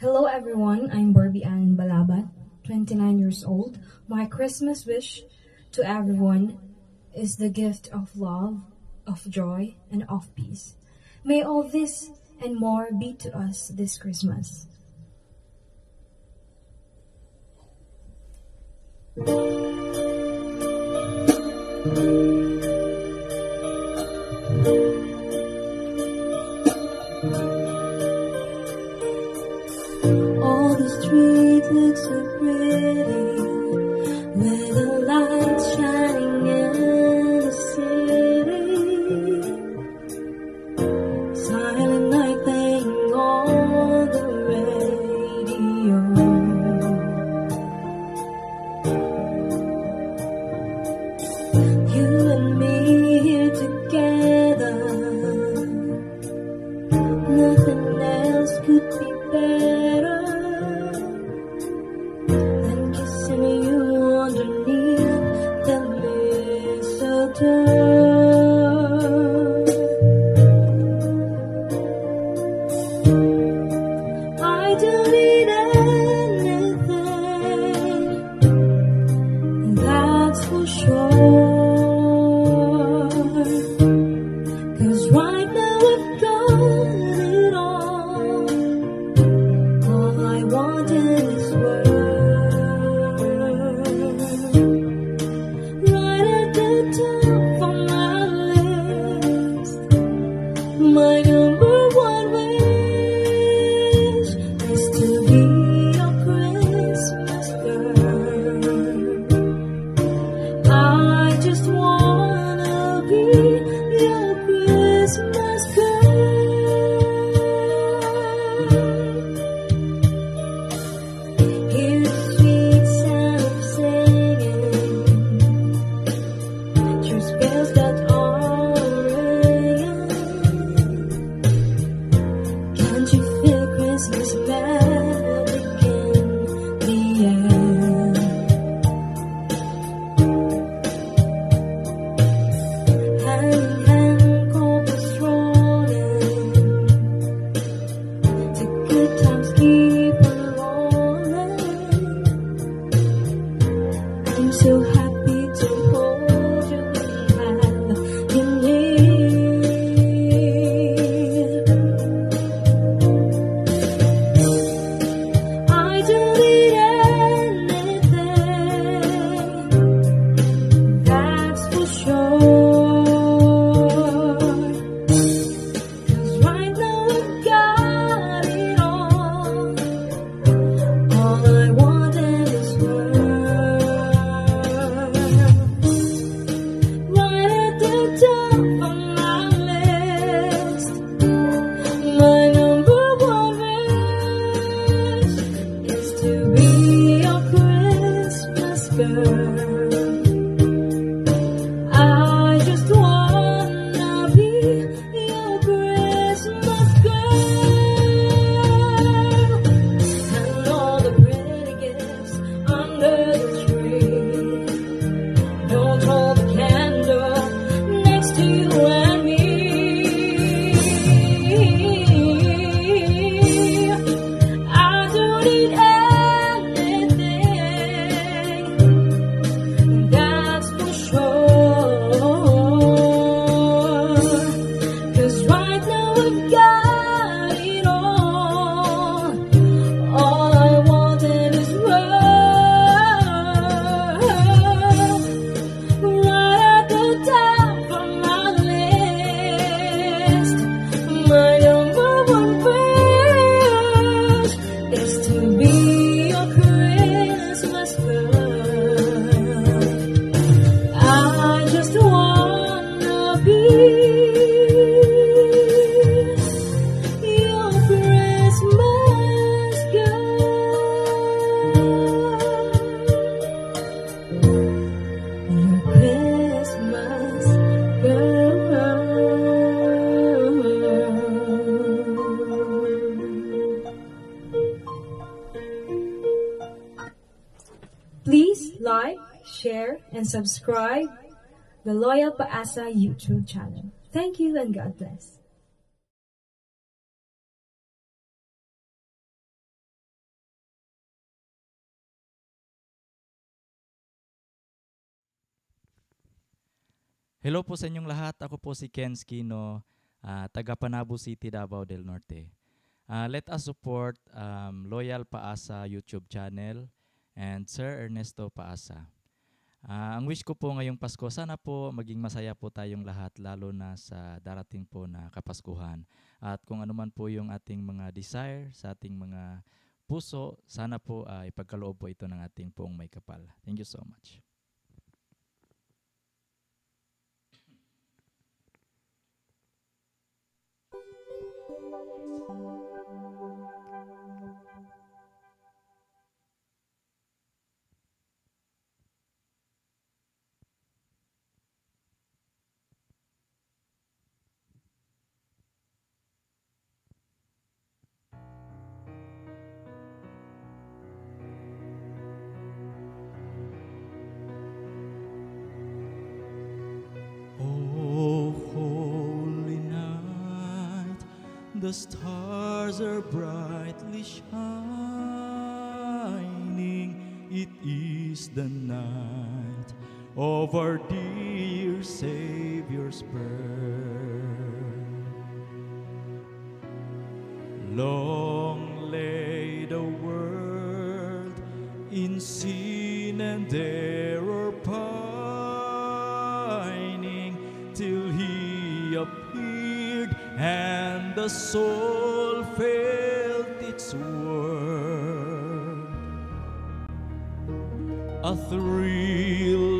Hello everyone, I'm Barbie Ann Balabat, 29 years old. My Christmas wish to everyone is the gift of love, of joy, and of peace. May all this and more be to us this Christmas. subscribe the Loyal Paasa YouTube channel. Thank you and God bless. Hello po sa inyong lahat. Ako po si Ken Skino, uh, taga Panabo City, Davao del Norte. Uh, let us support um, Loyal Paasa YouTube channel and Sir Ernesto Paasa. Ah, ang wish ko po ngayong Pasko, sana po maging masaya po tayong lahat lalo na sa darating po na Kapaskuhan. At kung ano man po yung ating mga desire sa ating mga puso, sana po ah, ipagkaloob po ito ng ating poong may kapal. Thank you so much. The stars are brightly shining. It is the night of our dear Savior's birth. Long lay the world in sin and error pining till he appeared the soul felt its worth. A thrill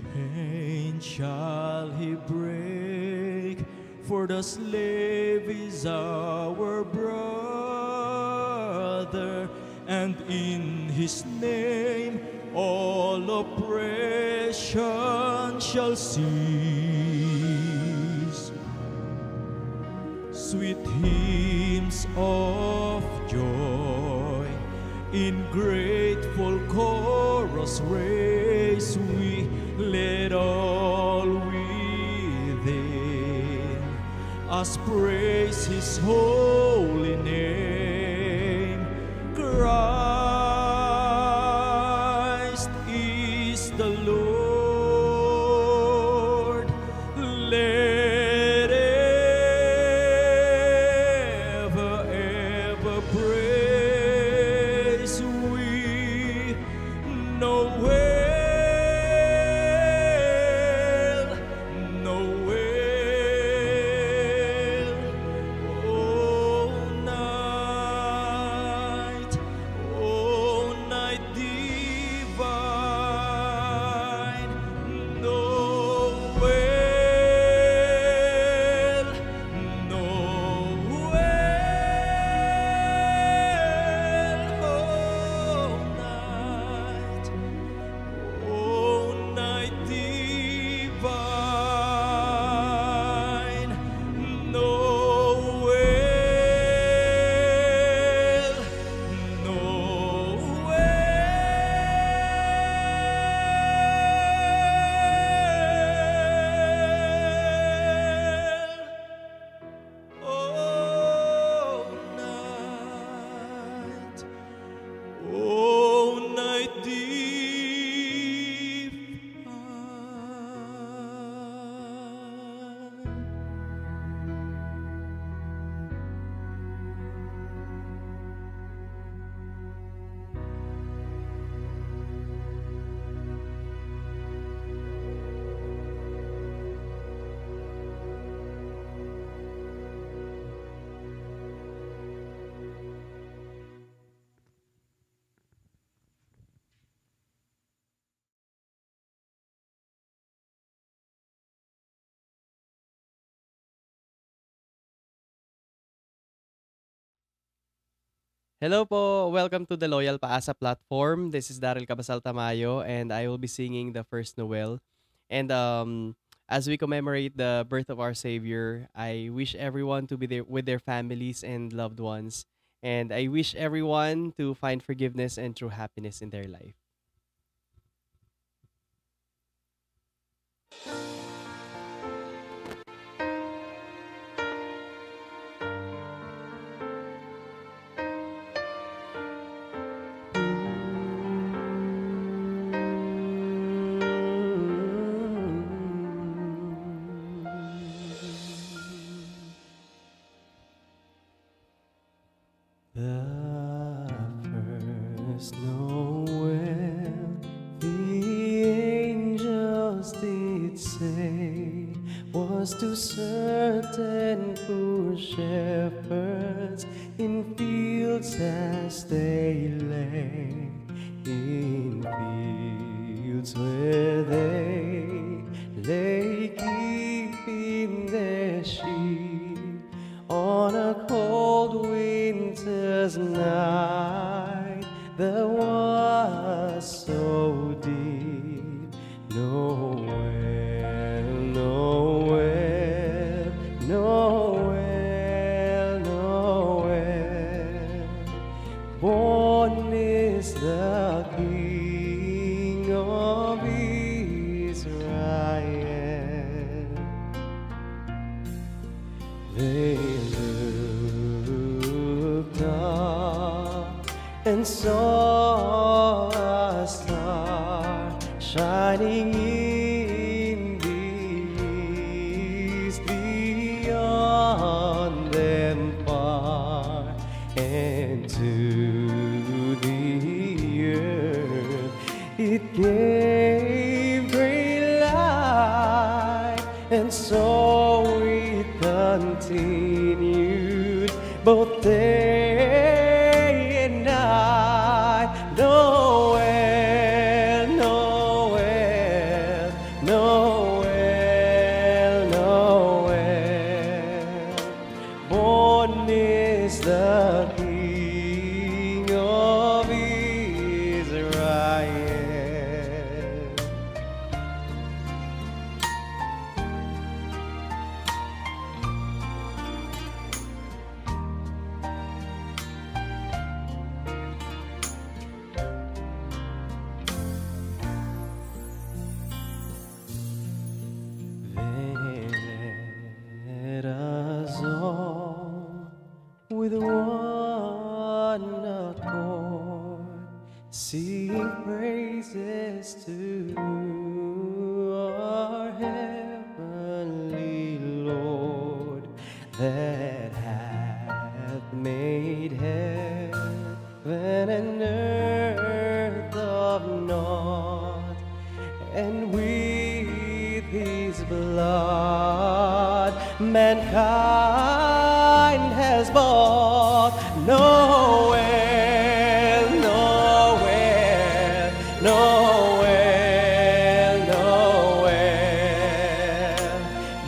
Chain shall he break, for the slave is our brother, and in his name all oppression shall cease. Sweet hymns of us praise his holy name Hello po. Welcome to the Loyal Paasa platform. This is Daryl Cabasal Tamayo and I will be singing the first Noel. And um as we commemorate the birth of our savior, I wish everyone to be there with their families and loved ones. And I wish everyone to find forgiveness and true happiness in their life. First Noel, the angels did say, was to certain poor shepherds in fields as they lay, and saw a star shining in the east beyond them far and to the earth. It gave great light and so it continued both day with one accord sing praises to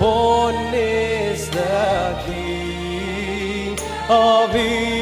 Born is the King of Israel.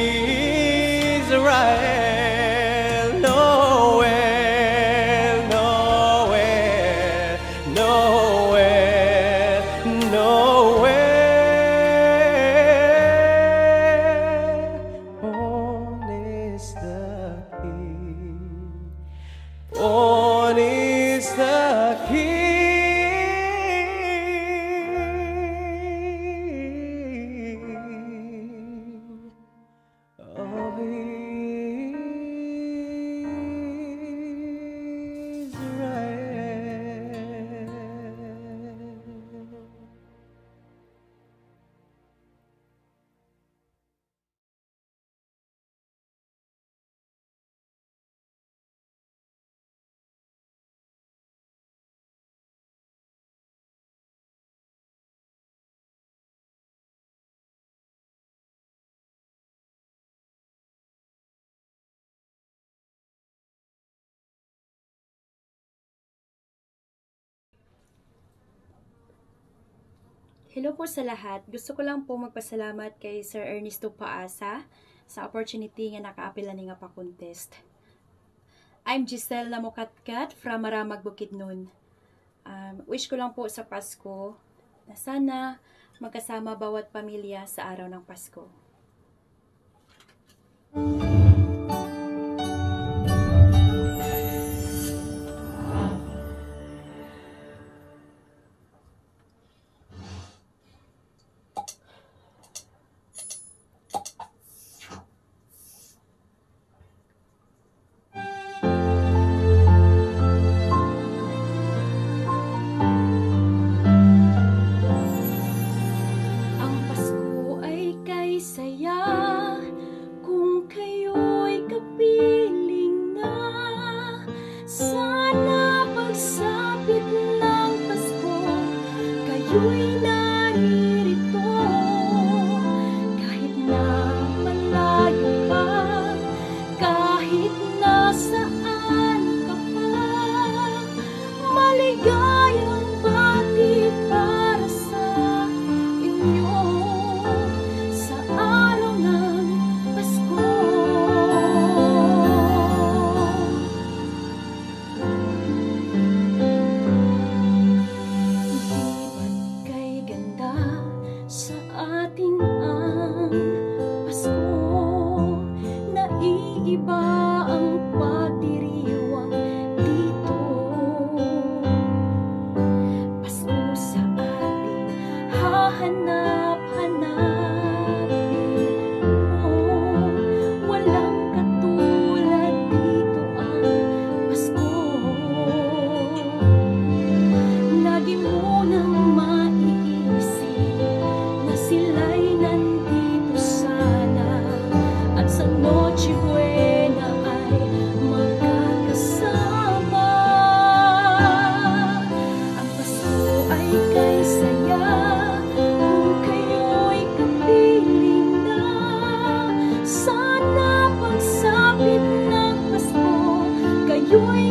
Hello po sa lahat. Gusto ko lang po magpasalamat kay Sir Ernesto Paasa sa opportunity nga nakaapila ni nga pa-contest. I'm Giselle Namukatkat from Maramag Bukidnon. Um, wish ko lang po sa Pasko na sana magkasama bawat pamilya sa araw ng Pasko. Ang Naiiba Sana pagsapit ng Pasko, kayo'y